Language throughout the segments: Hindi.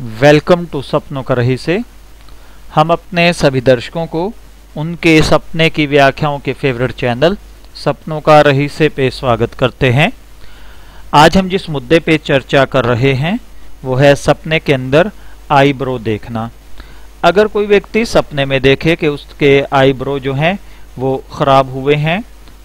वेलकम टू सपनों का रही से हम अपने सभी दर्शकों को, उनके सपने की व्याख्याओं के फेवरेट चैनल सपनों का रही से पे स्वागत करते हैं। आज हम जिस मुद्दे पे चर्चा कर रहे हैं, वो है सपने के अंदर आईब्रो देखना। अगर कोई व्यक्ति सपने में देखे कि उसके आईब्रो जो हैं, वो ख़राब हुए हैं,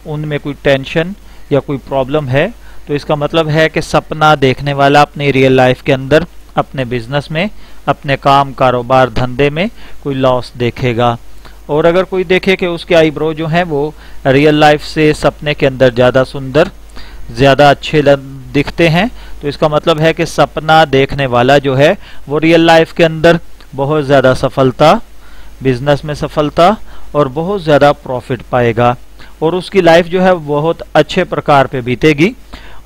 उनमें कोई टेंशन या कोई प्रॉब्लम है तो इसका मतलब है कि सपना देखने वाला अपनी रियल लाइफ के अंदर अपने बिज़नेस में, अपने काम कारोबार धंधे में कोई लॉस देखेगा। और अगर कोई देखे कि उसके आईब्रो जो हैं वो रियल लाइफ से सपने के अंदर ज़्यादा सुंदर, ज़्यादा अच्छे दिखते हैं तो इसका मतलब है कि सपना देखने वाला जो है वो रियल लाइफ के अंदर बहुत ज़्यादा सफलता बिज़नेस में सफलता और बहुत ज़्यादा प्रॉफिट पाएगा। और उसकी लाइफ जो है बहुत अच्छे प्रकार पे बीतेगी।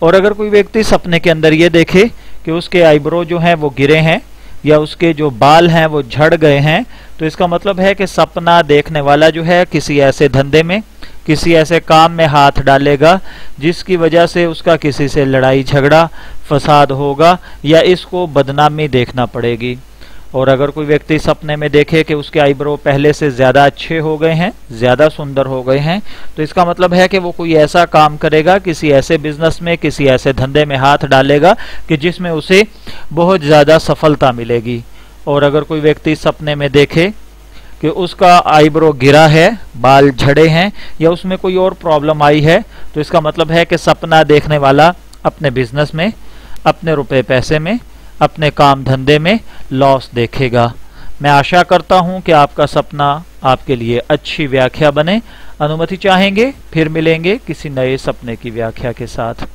और अगर कोई व्यक्ति सपने के अंदर ये देखे कि उसके आईब्रो जो हैं वो गिरे हैं या उसके जो बाल हैं वो झड़ गए हैं। तो इसका मतलब है कि सपना देखने वाला जो है किसी ऐसे धंधे में, किसी ऐसे काम में हाथ डालेगा, जिसकी वजह से उसका किसी से लड़ाई झगड़ा फसाद होगा या इसको बदनामी देखना पड़ेगी। और अगर कोई व्यक्ति सपने में देखे कि उसके आईब्रो पहले से ज़्यादा अच्छे हो गए हैं, ज़्यादा सुंदर हो गए हैं तो इसका मतलब है कि वो कोई ऐसा काम करेगा, किसी ऐसे बिज़नेस में, किसी ऐसे धंधे में हाथ डालेगा कि जिसमें उसे बहुत ज़्यादा सफलता मिलेगी। और अगर कोई व्यक्ति सपने में देखे कि उसका आईब्रो गिरा है, बाल झड़े हैं, या उसमें कोई और प्रॉब्लम आई है तो इसका मतलब है कि सपना देखने वाला अपने बिज़नेस में, अपने रुपए पैसे में अपने काम धंधे में लॉस देखेगा। मैं आशा करता हूँ कि आपका सपना आपके लिए अच्छी व्याख्या बने। अनुमति चाहेंगे, फिर मिलेंगे किसी नए सपने की व्याख्या के साथ।